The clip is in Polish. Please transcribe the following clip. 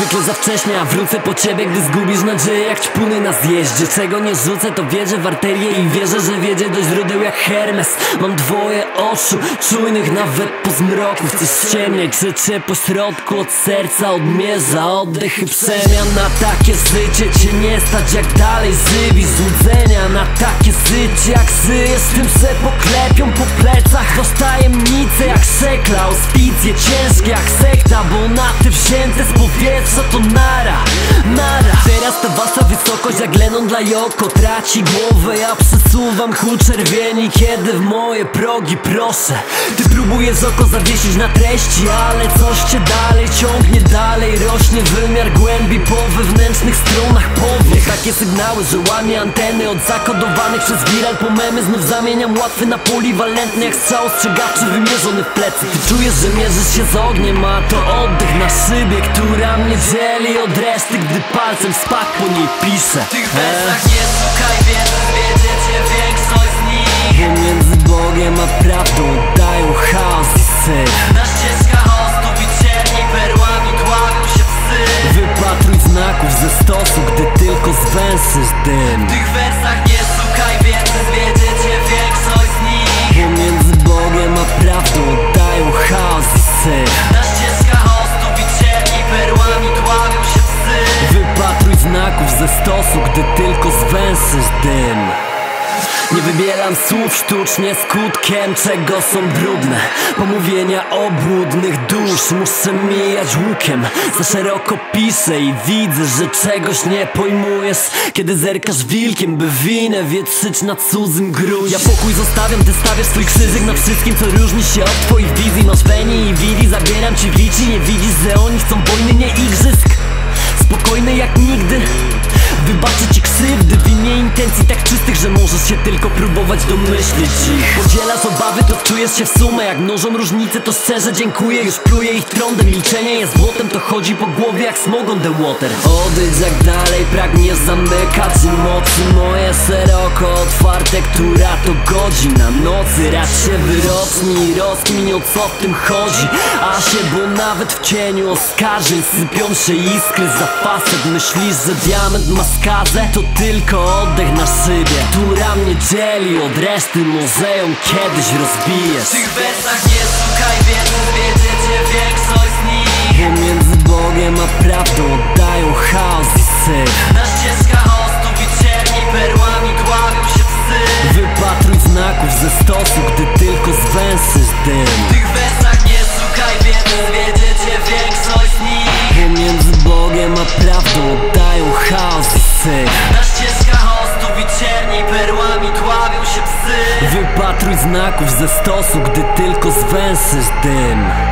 zwykle za wcześnie, a wrócę po ciebie Gdy zgubisz nadzieję jak ćpuny na zjeździe. Czego nie rzucę to wierzę w arterię I wierzę, że wiedzie do źródeł jak Hermes. Mam dwoje oczu, czujnych nawet po zmroku. Chcesz ciemnieć, że cię po środku od serca odmierza. Oddech i przemian na takie życie Cię nie stać. Jak dalej żywi Złudzenia na takie życie jak żyjesz Tym se poklepią po plecach. Wasz tajemnice jak szekla Auspicje ciężkie jak sekta Bo na ty wzięte z powietrza to nara Nara. Teraz ta wasza wysokość jak Lennon dla Joko Traci głowę, ja przesuwam ku czerwieni Kiedy w moje progi proszę. Ty próbujesz oko zawiesić na treści Ale coś cię dalej ciągnie Dalej rośnie. Wymiar głębi po wewnętrznych stronach powiek Takie sygnały, że łamie anteny Od zakodowanych przez viral po memy Znów zamieniam łatwy na poliwalentny Jak strzał ostrzegawczy wymierzony w plecy. Ty czujesz, że mierzysz się z ogniem A to oddech na szybie, która mnie dzieli od reszty Gdy palcem spak po niej piszę. W tych wersach nie szukaj wiedzy, wiedziecie większość z nich. Pomiędzy Bogiem a prawdą dają chaos i syf. Na ścieżkach i perłami dławią się psy. Wypatruj znaków ze stosu, gdy dym W tych wersach nie szukaj wiedzy, wiedziecie większość z nich. Pomiędzy Bogiem a prawdą dają chaos i syf Na ścieżkach ostów i perłami dławią się psy. Wypatruj znaków ze stosu, gdy tylko zwęszysz dym nie wybieram słów sztucznie skutkiem czego są brudne. Pomówienia obłudnych dusz muszę mijać łukiem. Za szeroko piszę i widzę, że czegoś nie pojmujesz. Kiedy zerkasz wilkiem, by winę wietrzyć na cudzym gruncie Ja pokój zostawiam, ty stawiasz swój krzyżyk na wszystkim co różni się od twoich wizji. Masz i wili, zabieram ci w Nie widzisz, że oni chcą wojny, nie igrzysk. Spokojny jak nigdy. Wybaczę ci intencji tak czystych, że możesz się tylko próbować domyślić. Ich Podzielasz obawy, to czujesz się w sumę. Jak mnożą różnice, to szczerze dziękuję. Już pluję ich trądem, milczenie jest złotem To chodzi po głowie jak smogon the water. Odejdź jak dalej, pragniesz zamykać mocy która to godzina? Nocy Racz się wyrocznij, rozkmin o co w tym chodzi. A się, bo nawet w cieniu oskarżeń sypią się iskry za facet. Myślisz, że diament ma skazę? To tylko oddech na szybie Która mnie dzieli od reszty. Ją kiedyś rozbijesz. W tych wersach nie szukaj wiedzy, większość z Wypatruj znaków ze stosu, gdy tylko zwęszysz dym